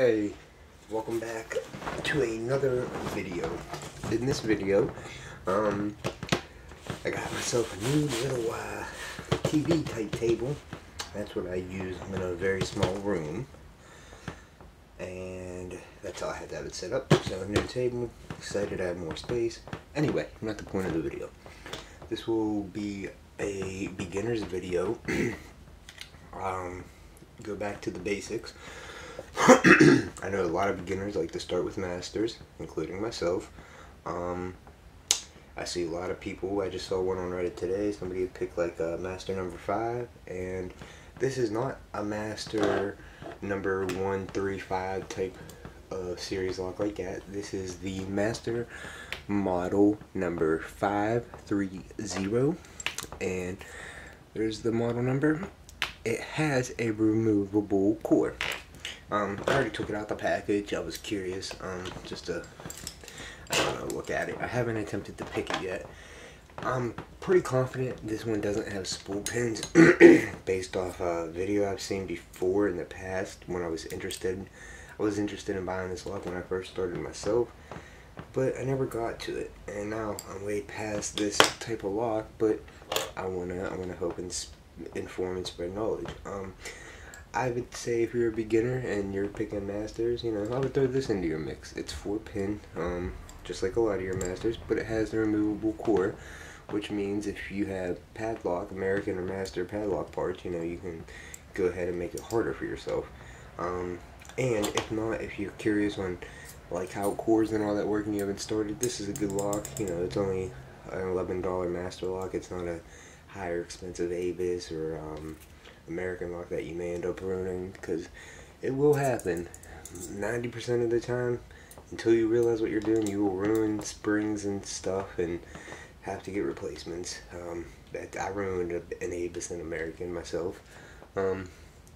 Hey, welcome back to another video. In this video, um, I got myself a new little uh, TV type table. That's what I use I'm in a very small room. And that's how I had to have it set up. So, new table, excited to have more space. Anyway, not the point of the video. This will be a beginner's video. um, go back to the basics. I know a lot of beginners like to start with masters, including myself. Um, I see a lot of people. I just saw one on Reddit today. Somebody picked like a master number five, and this is not a master number one, three, five type of series lock like that. This is the master model number five three zero, and there's the model number. It has a removable core. Um, I already took it out the package. I was curious, um, just to I don't know, look at it. I haven't attempted to pick it yet. I'm pretty confident this one doesn't have spool pins based off a video I've seen before in the past when I was interested. I was interested in buying this lock when I first started myself, but I never got to it. And now I'm way past this type of lock, but I wanna I wanna hope and inform and spread knowledge. Um, I would say if you're a beginner and you're picking masters, you know, I would throw this into your mix. It's four pin, um, just like a lot of your masters, but it has the removable core, which means if you have padlock, American or master padlock parts, you know, you can go ahead and make it harder for yourself. Um, and if not, if you're curious on like how cores and all that work and you haven't started, this is a good lock. You know, it's only an $11 master lock. It's not a higher expensive Abus or um, American lock that you may end up ruining because it will happen. 90% of the time, until you realize what you're doing, you will ruin springs and stuff and have to get replacements. Um, that I ruined an Abus and American myself. Um,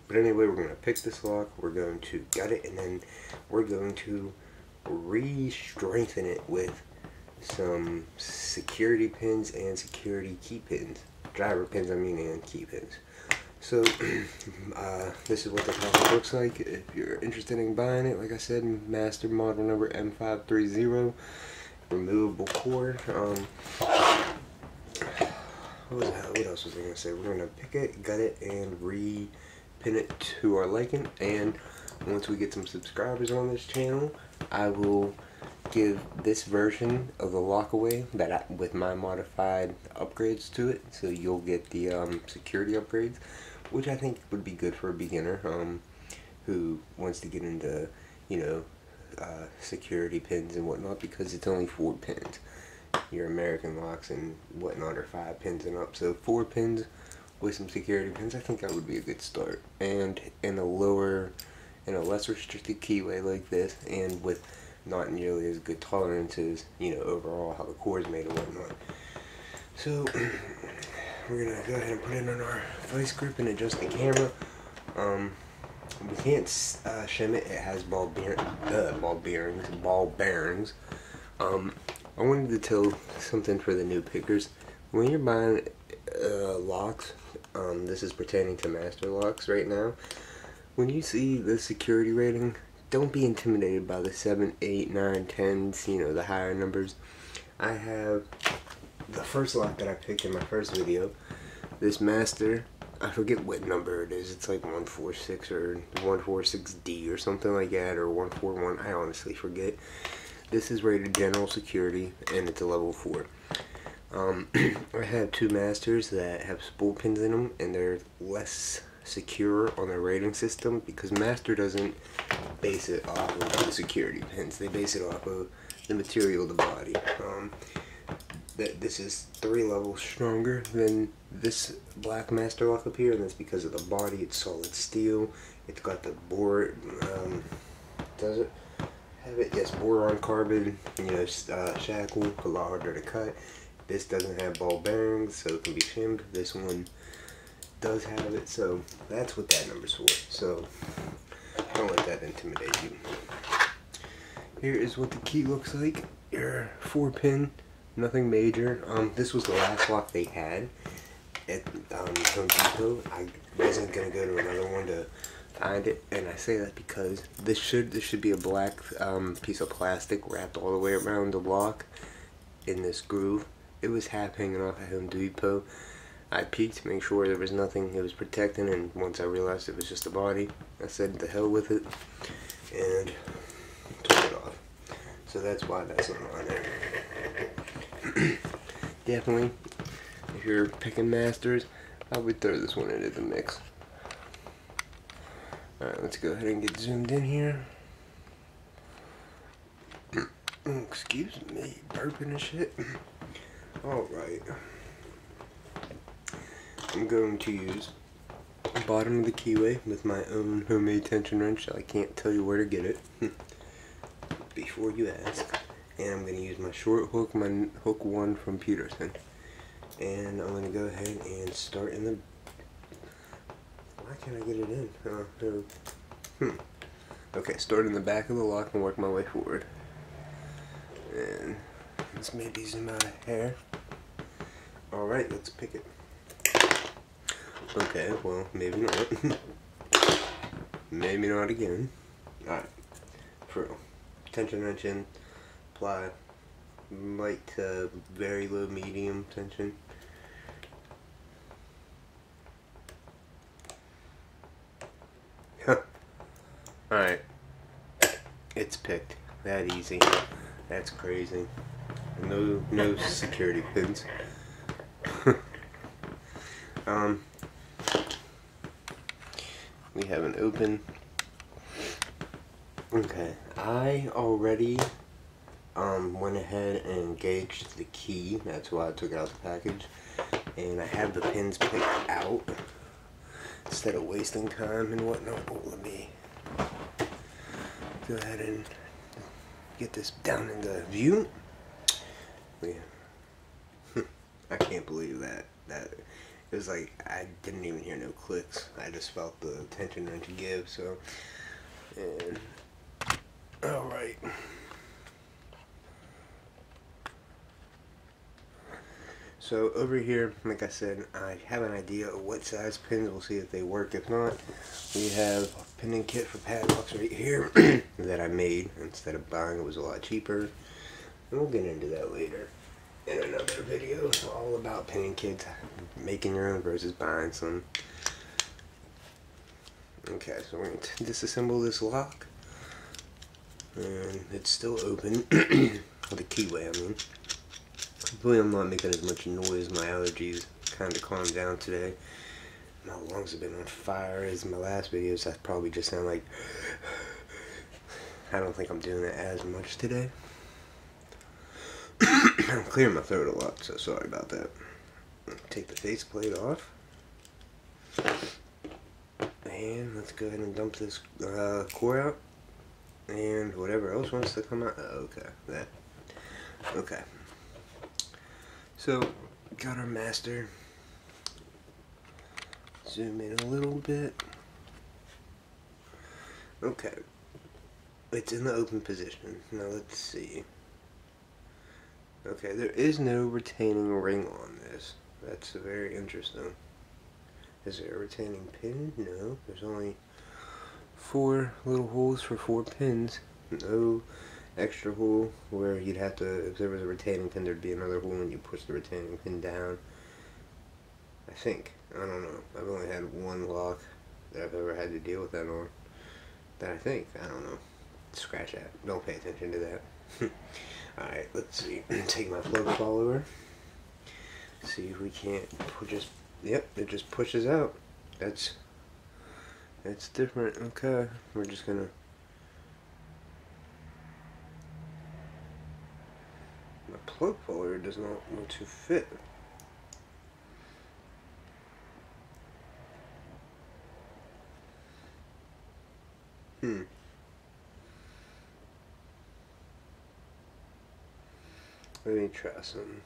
but anyway, we're going to pick this lock, we're going to gut it, and then we're going to re-strengthen it with some security pins and security key pins. Driver pins, I mean, and key pins. So, uh, this is what the package looks like. If you're interested in buying it, like I said, master model number M530, removable core. Um, what, what else was I going to say? We're going to pick it, gut it, and re-pin it to our liking. And once we get some subscribers on this channel, I will give this version of the lockaway that I, with my modified upgrades to it so you'll get the um, security upgrades which I think would be good for a beginner um, who wants to get into, you know, uh, security pins and whatnot because it's only four pins. Your American locks and whatnot are five pins and up. So four pins with some security pins, I think that would be a good start. And in a lower, in a less restricted keyway like this, and with not nearly as good tolerances, you know, overall how the core is made and whatnot. So we're gonna go ahead and put it on our vice grip and adjust the camera. Um, we can't uh, shim it. It has ball bear uh, ball bearings, ball bearings. Um, I wanted to tell something for the new pickers. When you're buying uh, locks, um, this is pertaining to master locks right now. When you see the security rating, don't be intimidated by the 7, 8, 9, 10s, you know, the higher numbers. I have the first lock that I picked in my first video, this master, I forget what number it is. It's like 146 or 146D or something like that, or 141. I honestly forget. This is rated general security, and it's a level 4. Um, I have two masters that have spool pins in them, and they're less secure on their rating system because master doesn't base it off of the security pins. They base it off of the material of the body. Um, that this is three levels stronger than this black master lock up here and that's because of the body. It's solid steel. It's got the board um, does it have it? Yes boron carbon you know uh, shackle a lot harder to cut. This doesn't have ball bearings so it can be shimmed. This one does have it so that's what that number's for. So don't let that intimidate you. Here is what the key looks like. Your four pin nothing major. Um, this was the last lock they had at um, Home Depot. I wasn't gonna go to another one to find it, and I say that because this should this should be a black um, piece of plastic wrapped all the way around the lock in this groove. It was half hanging off at Home Depot. I peeked to make sure there was nothing it was protecting, and once I realized it was just a body, I said the hell with it, and took it off. So that's why that's not on there. Definitely, if you're picking masters, I would throw this one into the mix. Alright, let's go ahead and get zoomed in here. Oh, excuse me, burping and shit. Alright. I'm going to use the bottom of the keyway with my own homemade tension wrench. I can't tell you where to get it before you ask. And I'm going to use my short hook, my hook one from Peterson. And I'm going to go ahead and start in the... Why can't I get it in? Oh, no. Hmm. Okay, start in the back of the lock and work my way forward. And let's maybe zoom out a hair. Alright, let's pick it. Okay, well, maybe not. maybe not again. Alright. For tension wrench in, apply light to very low medium tension. Alright. It's picked. That easy. That's crazy. No no security pins. um we have an open. Okay, I already um, went ahead and engaged the key. That's why I took out the package. And I have the pins picked out instead of wasting time and whatnot. Oh, let me go ahead and get this down in the view. Yeah. I can't believe that. That it was like I didn't even hear no clicks. I just felt the tension wrench give. So, and all right. So over here, like I said, I have an idea of what size pins. We'll see if they work. If not, we have a pinning kit for padlocks right here that I made instead of buying. It was a lot cheaper. And we'll get into that later in another video all about pinning kits, making your own versus buying some. Okay, so we're going to disassemble this lock. And it's still open. the keyway, I mean. Hopefully I'm not making as much noise. My allergies kind of calmed down today. My lungs have been on fire as my last videos. I probably just sound like... I don't think I'm doing it as much today. I'm clearing my throat a lot, so sorry about that. Take the faceplate off. And let's go ahead and dump this uh, core out. And whatever else wants to come out. Oh, okay, that. Okay. So, got our master. Zoom in a little bit. Okay. It's in the open position. Now let's see. Okay, there is no retaining ring on this. That's very interesting. Is there a retaining pin? No, there's only four little holes for four pins. No extra hole where you'd have to, if there was a retaining pin, there'd be another hole and you push the retaining pin down. I think. I don't know. I've only had one lock that I've ever had to deal with that on. That I think. I don't know. Scratch that. Don't pay attention to that. Alright, let's see. Take my plug follower. See if we can't just yep, it just pushes out. That's that's different. Okay. We're just gonna my does not want to fit. Hmm. Let me try some.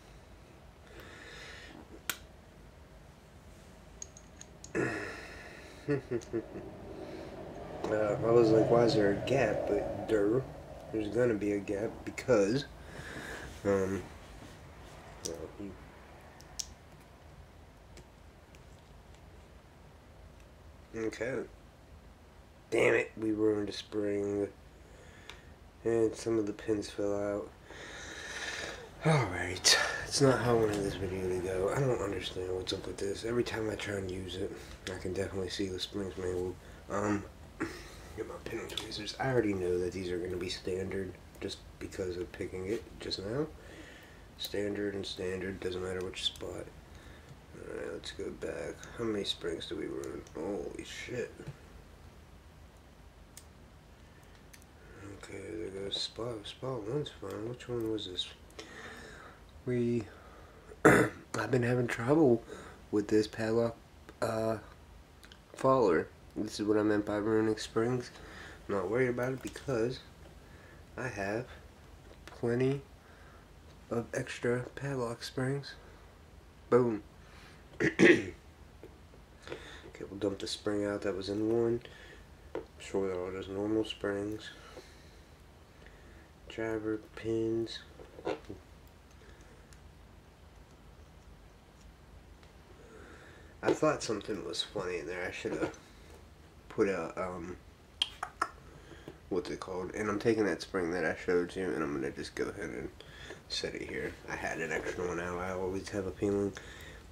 uh, I was like, why is there a gap? But there, there's gonna be a gap because, um, well, you, okay. Damn it, we ruined a spring. And some of the pins fell out. Alright, it's not how I wanted this video to go. I don't understand what's up with this. Every time I try and use it, I can definitely see the springs mangled. Um, get my pin tweezers. I already know that these are going to be standard just because of picking it just now. Standard and standard, doesn't matter which spot. Alright, let's go back. How many springs do we run? Holy shit. Okay, there goes spot. Spot one's fine. Which one was this? We. I've been having trouble with this padlock uh, faller. This is what I meant by ruining springs. Not worried about it because I have plenty of extra padlock springs. Boom. okay, we'll dump the spring out that was in one. Sure they're all just normal springs. Driver pins. I thought something was funny in there. I should have put a um what's it called? And I'm taking that spring that I showed you and I'm gonna just go ahead and set it here. I had an extra one out. I always have a feeling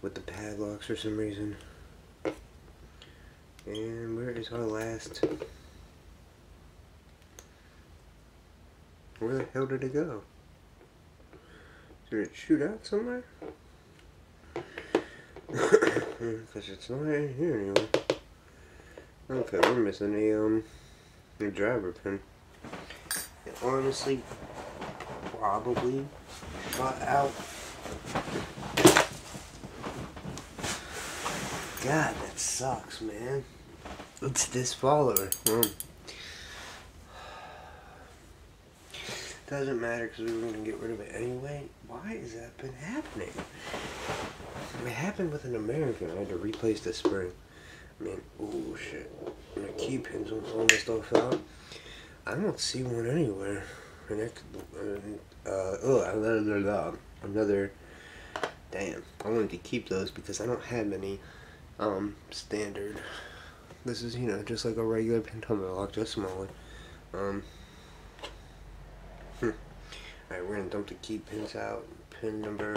with the padlocks for some reason. And where is our last? Where the hell did it go? Did it shoot out somewhere? Because it's not in here anymore. Okay, we're missing a, um, a driver pin. Honestly probably shot out. God, that sucks, man. It's this follower. Mm. Doesn't matter because we were going to get rid of it anyway. Why has that been happening? It happened with an American. I had to replace the spring. I mean, oh shit. My key pins almost all fell out. I don't see one anywhere. Uh, oh, another, damn. I wanted to keep those because I don't have any, um, standard. This is, you know, just like a regular tumbler lock, just smaller. Um, hmm. Alright, we're gonna dump the key pins out. Pin number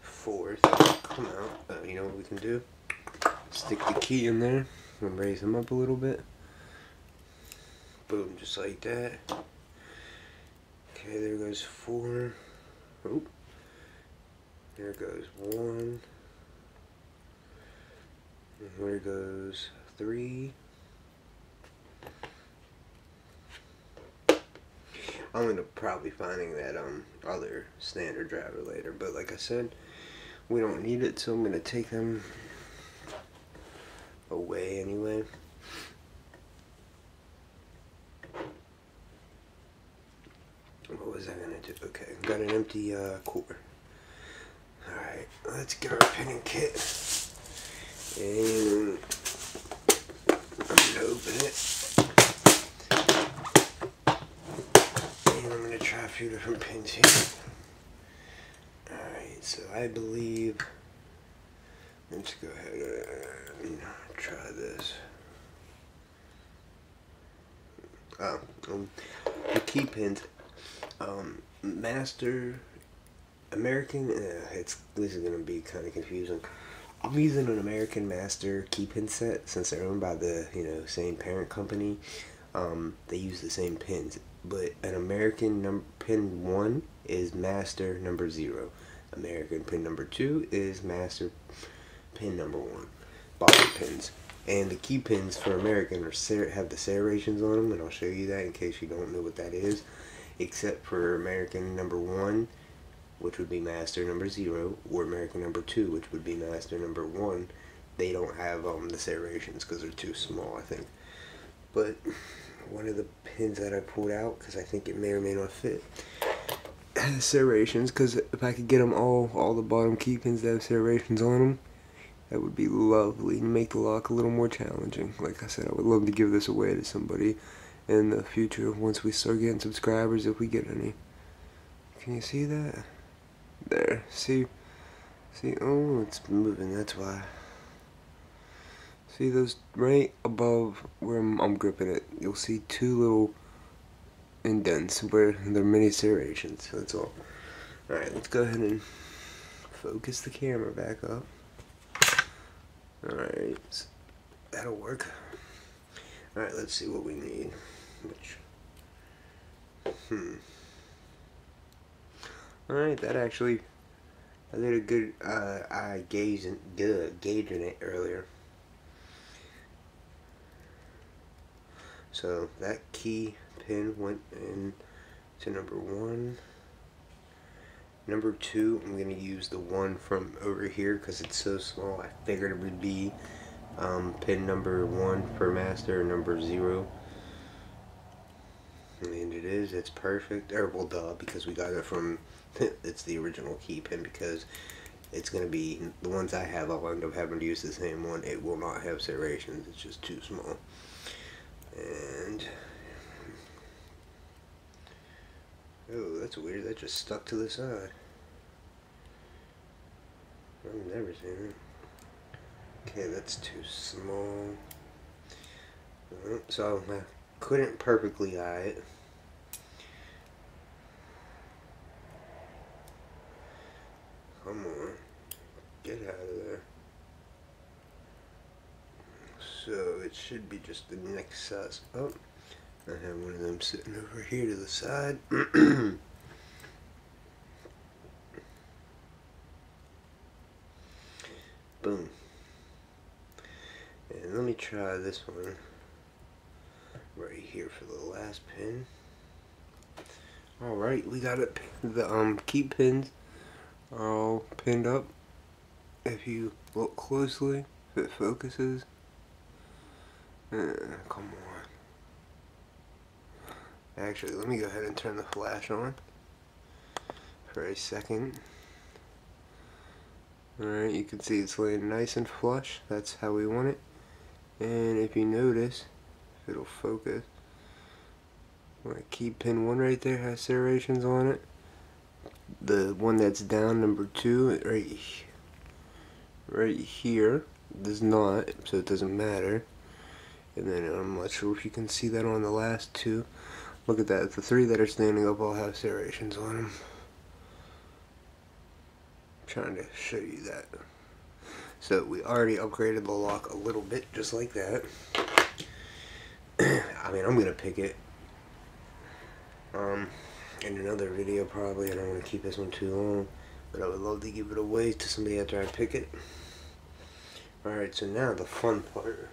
four come out. Uh, you know what we can do? Stick the key in there and raise them up a little bit. Boom, just like that. Okay, there goes four. Oop. There goes one. And there goes three. I'm gonna probably finding that um other standard driver later, but like I said, we don't need it, so I'm gonna take them away anyway. What was I gonna do? Okay, got an empty uh, core. Alright, let's get our pinning kit. And open it. And I'm gonna try a few different pins here. Alright, so I believe let's go ahead and try this. Oh, um, the key pins um, master American. Uh, it's this is gonna be kind of confusing. I'm using an American Master key pin set since they're owned by the you know same parent company. Um, they use the same pins, but an American number pin one is Master number zero. American pin number two is Master pin number one. Bottom pins. And the key pins for American are have the serrations on them, and I'll show you that in case you don't know what that is except for American number one, which would be master number zero, or American number two, which would be master number one. They don't have um, the serrations because they're too small, I think. But one of the pins that I pulled out, because I think it may or may not fit, has serrations. Because if I could get them all, all the bottom key pins that have serrations on them, that would be lovely and make the lock a little more challenging. Like I said, I would love to give this away to somebody in the future once we start getting subscribers if we get any. Can you see that? There. See? See? Oh, it's moving. That's why. See those right above where I'm, I'm gripping it, you'll see two little indents where they're mini serrations, that's all. Alright, let's go ahead and focus the camera back up. Alright, that'll work. Alright, let's see what we need. Which, hmm. Alright, that actually, I did a good, uh, I gauge, good, gauging it earlier. So that key pin went in to number one. Number two, I'm going to use the one from over here because it's so small. I figured it would be um, pin number one for master, number zero. And it is, it's perfect. Or, well, duh, because we got it from, it's the original key pin because it's going to be, the ones I have, I'll end up having to use the same one. It will not have serrations, it's just too small. And, oh, that's weird, that just stuck to the side. I've never seen it. Okay, that's too small. So I couldn't perfectly eye it. Come on. Get out of there. So it should be just the next size up. I have one of them sitting over here to the side. Boom. And let me try this one right here for the last pin. Alright, we got it. The um key pins are all pinned up. If you look closely, if it focuses. Uh, come on. Actually, let me go ahead and turn the flash on for a second. Alright, you can see it's laying nice and flush. That's how we want it. And if you notice, it'll focus, my key pin one right there has serrations on it. The one that's down, number two, right, right here, does not, so it doesn't matter. And then I'm not sure if you can see that on the last two. Look at that, the three that are standing up all have serrations on them. trying to show you that. So we already upgraded the lock a little bit, just like that. I mean, I'm going to pick it um, in another video probably. I don't want to keep this one too long. But I would love to give it away to somebody after I pick it. Alright, so now the fun part.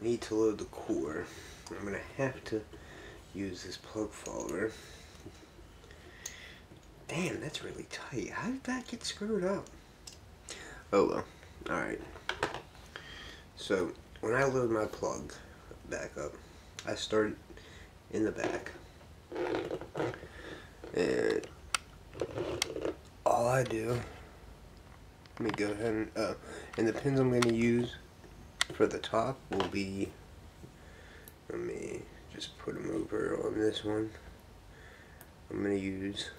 We need to load the core. I'm going to have to use this plug follower. Damn, that's really tight. How did that get screwed up? Oh well. Alright. So, when I load my plug back up, I start in the back. And all I do, let me go ahead and, uh, and the pins I'm going to use for the top will be, let me just put them over on this one. I'm going to use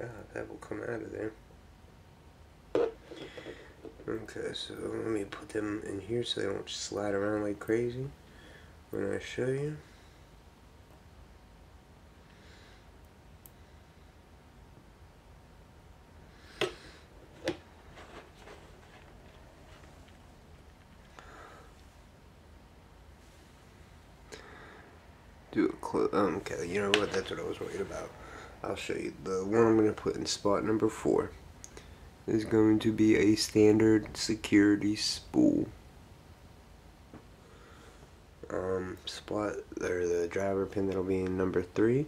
Ah, that will come out of there. Okay, so let me put them in here so they don't slide around like crazy when I show you. Do a close. Um, okay, you know what? That's what I was worried about. I'll show you. The one I'm going to put in spot number four is going to be a standard security spool. Um, spot, or the driver pin that'll be in number three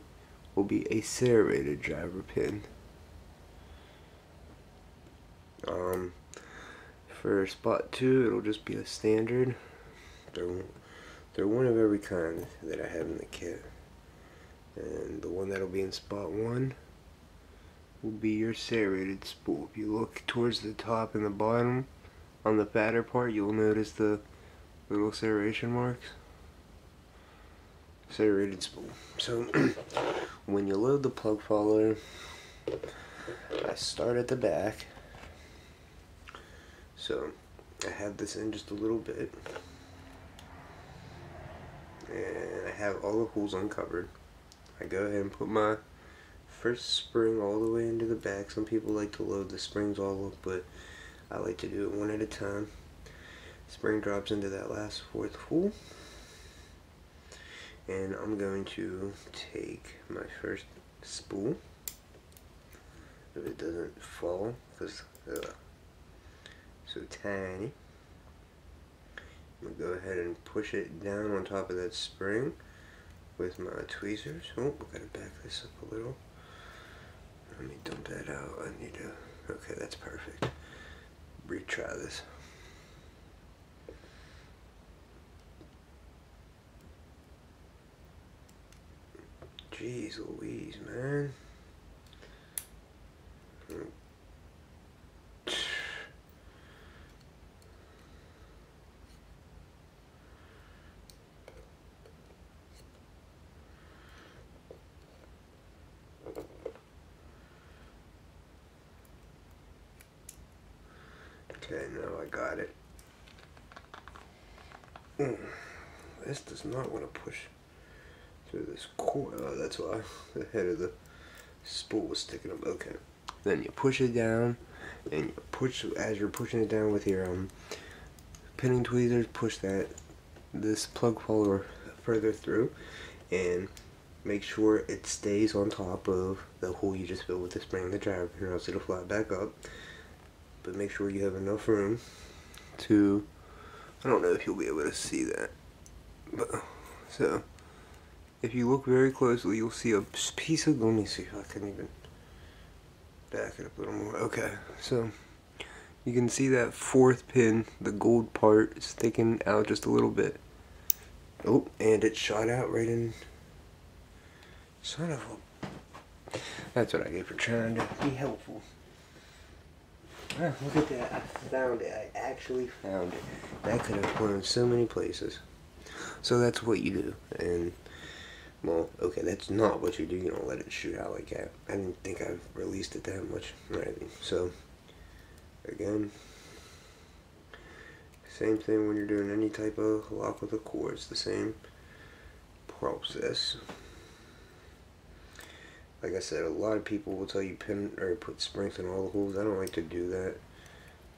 will be a serrated driver pin. Um, for spot two, it'll just be a standard. They're, they're one of every kind that I have in the kit and the one that'll be in spot one will be your serrated spool. If you look towards the top and the bottom on the fatter part you'll notice the little serration marks. Serrated spool. So when you load the plug follower I start at the back. So I have this in just a little bit. And I have all the holes uncovered. I go ahead and put my first spring all the way into the back. Some people like to load the springs all up, but I like to do it one at a time. Spring drops into that last fourth hole. And I'm going to take my first spool. If it doesn't fall, because uh, so tiny. I'm going to go ahead and push it down on top of that spring with my tweezers. Oh, we got to back this up a little. Let me dump that out. I need to, okay, that's perfect. Retry this. Jeez Louise, man. Okay, now I got it. Mm. This does not want to push through this coil. Oh, that's why the head of the spool was sticking up. Okay. Then you push it down, and you push as you're pushing it down with your um pinning tweezers. Push that this plug follower further through, and make sure it stays on top of the hole you just filled with the spring and the driver, or else it'll fly back up but make sure you have enough room to I don't know if you'll be able to see that but so if you look very closely you'll see a piece of let me see if I can even back it up a little more okay so you can see that fourth pin the gold part is sticking out just a little bit. Oh and it shot out right in son of a that's what I get for trying to be helpful Ah, look at that. I found it. I actually found it. That could have gone in so many places. So that's what you do. And, well, okay, that's not what you do. You don't let it shoot out like that. I didn't think I've released it that much. Right. So, again, same thing when you're doing any type of lock with a core. It's the same process like I said, a lot of people will tell you pin or put springs in all the holes. I don't like to do that.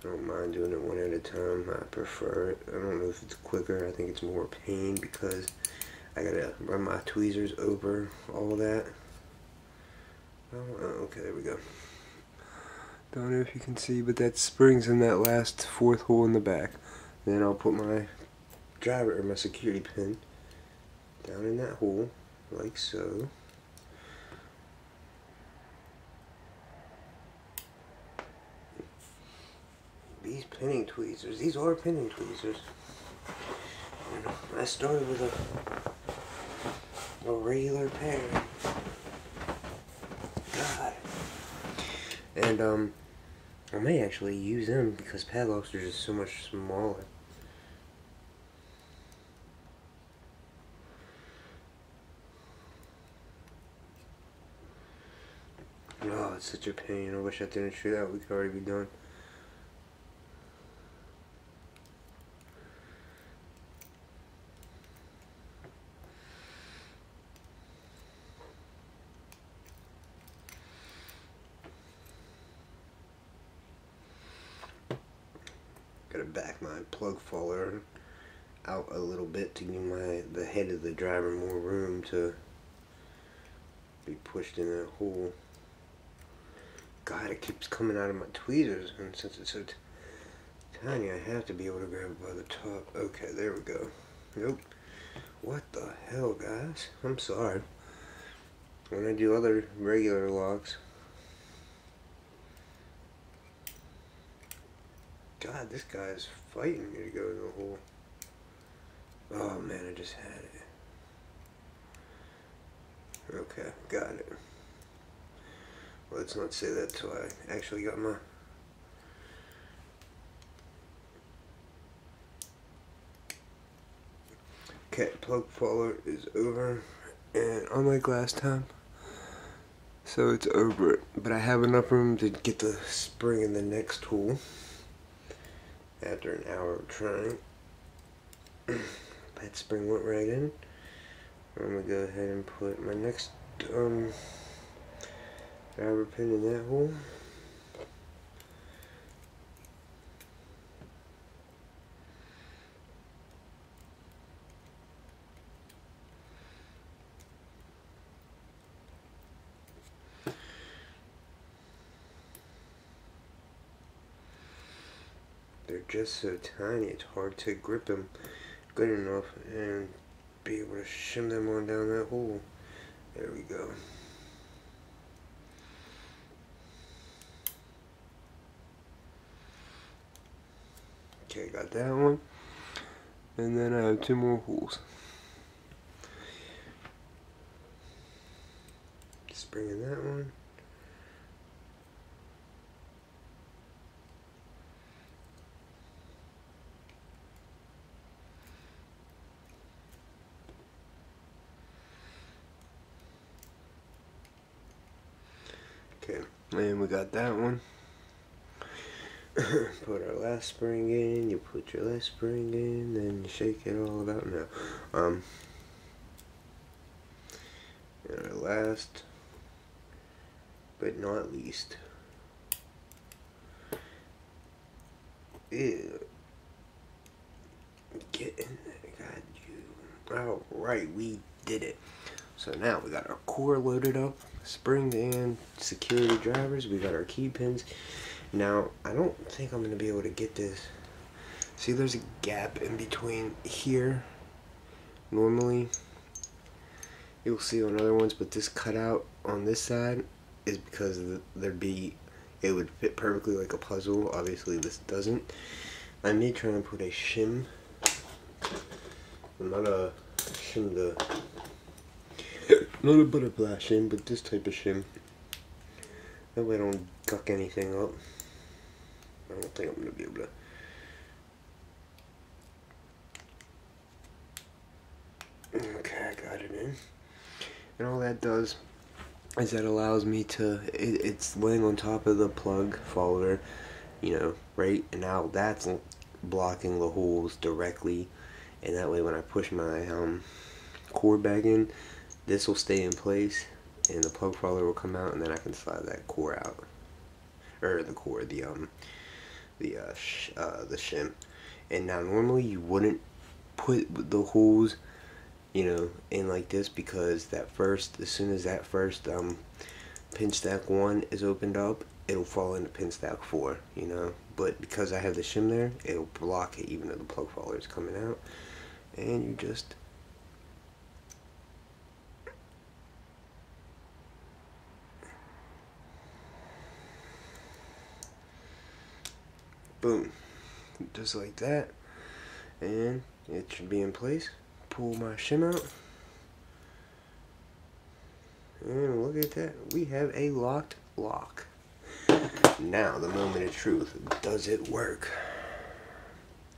I don't mind doing it one at a time. I prefer it. I don't know if it's quicker. I think it's more pain because I gotta run my tweezers over all that. Oh, oh okay, there we go. Don't know if you can see, but that spring's in that last fourth hole in the back. Then I'll put my driver or my security pin down in that hole, like so. These pinning tweezers, these are pinning tweezers. I started with a, a regular pair. God. And, um, I may actually use them because padlocks are just so much smaller. Oh, it's such a pain. I wish I didn't shoot that. We could already be done. Gotta back my plug follower out a little bit to give my the head of the driver more room to be pushed in that hole. God, it keeps coming out of my tweezers, and since it's so tiny, I have to be able to grab it by the top. Okay, there we go. Nope. What the hell, guys? I'm sorry. When I do other regular locks, God, this guy's fighting me to go in the hole. Oh man, I just had it. Okay, got it. Well, let's not say that till I actually got my... Okay, plug follower is over. And unlike last time, so it's over. But I have enough room to get the spring in the next tool after an hour of trying. that spring went right in. I'm gonna go ahead and put my next um, driver pin in that hole. they're just so tiny it's hard to grip them good enough and be able to shim them on down that hole. There we go. Okay got that one. And then I have two more holes. Spring in that one Okay, and we got that one. put our last spring in, you put your last spring in, then you shake it all about now. Um, and our last, but not least, Ew. Get in there, God, you. Alright, we did it. So now we got our core loaded up, spring and security drivers. We got our key pins. Now, I don't think I'm going to be able to get this. See, there's a gap in between here. Normally, you'll see on other ones, but this cutout on this side is because there'd be, it would fit perfectly like a puzzle. Obviously, this doesn't. I may try and put a shim. I'm not a shim the not a butterfly shim, but this type of shim. That way I don't guck anything up. I don't think I'm going to be able to. Okay, I got it in. And all that does is that allows me to, it, it's laying on top of the plug follower, you know, right? And now that's blocking the holes directly. And that way when I push my um, cord back in, this will stay in place and the plug follower will come out and then I can slide that core out. Or the core the um the uh, uh the shim. And now normally you wouldn't put the holes you know in like this because that first as soon as that first um pin stack one is opened up it'll fall into pin stack four you know? But because I have the shim there it'll block it even though the plug follower is coming out. And you just boom. Just like that. And it should be in place. Pull my shim out. And look at that. We have a locked lock. Now the moment of truth. Does it work?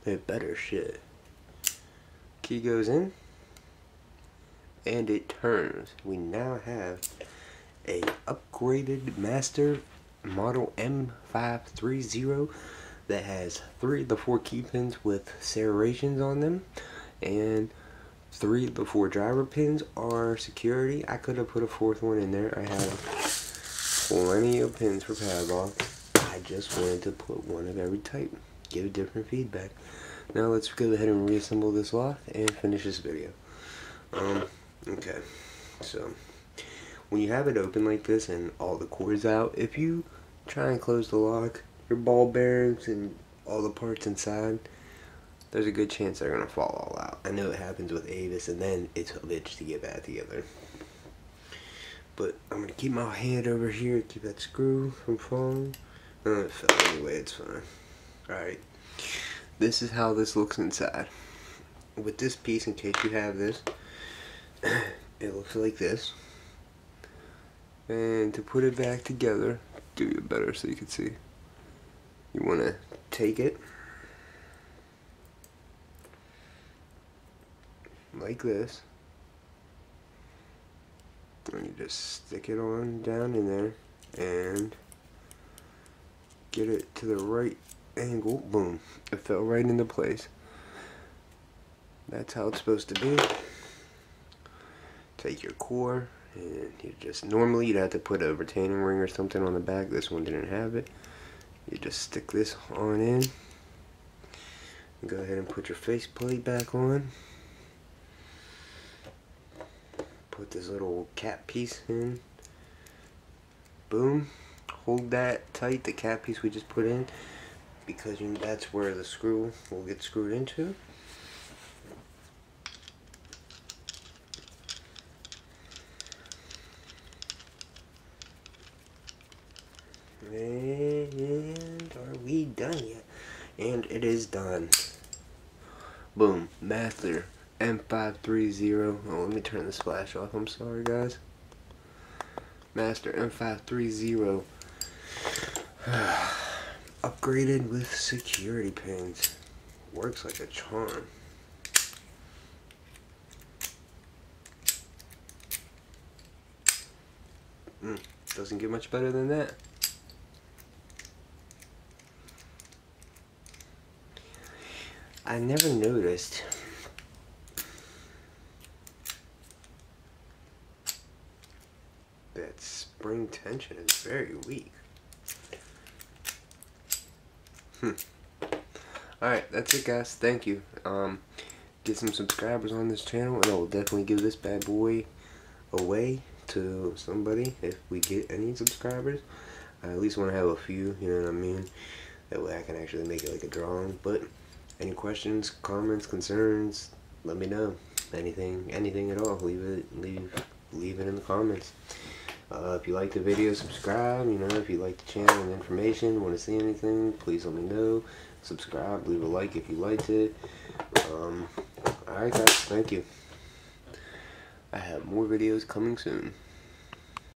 It better shit. Key goes in. And it turns. We now have a upgraded master model M530 that has three of the four key pins with serrations on them and three of the four driver pins are security. I could have put a fourth one in there. I have plenty of pins for padlock. I just wanted to put one of every type give different feedback. Now let's go ahead and reassemble this lock and finish this video. Um okay so when you have it open like this and all the cords out if you try and close the lock your ball bearings and all the parts inside, there's a good chance they're going to fall all out. I know it happens with Abus, and then it's a bitch to get back together. But I'm going to keep my hand over here, keep that screw from falling. It fell anyway, it's fine. Alright, this is how this looks inside. With this piece, in case you have this, it looks like this. And to put it back together, do it better so you can see you want to take it? Like this. And you just stick it on down in there and get it to the right angle. Boom. It fell right into place. That's how it's supposed to be. Take your core and you just normally you'd have to put a retaining ring or something on the back. This one didn't have it you just stick this on in. Go ahead and put your face plate back on. Put this little cap piece in. Boom. Hold that tight the cap piece we just put in because that's where the screw will get screwed into and are we done yet and it is done boom master M530 oh let me turn the splash off. I'm sorry guys. Master M530 upgraded with security pins. Works like a charm. Mm, doesn't get much better than that. I never noticed spring tension is very weak. Hmm. Alright, that's it guys. Thank you. Um, get some subscribers on this channel and I will definitely give this bad boy away to somebody if we get any subscribers. I at least want to have a few, you know what I mean? That way I can actually make it like a drawing. But any questions, comments, concerns, let me know. Anything, anything at all, leave it, leave, leave it in the comments. Uh, if you like the video, subscribe. You know, if you like the channel and information, want to see anything, please let me know. Subscribe, leave a like if you liked it. Um, Alright guys, thank you. I have more videos coming soon.